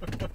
Ha ha ha.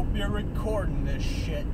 hope you're recording this shit.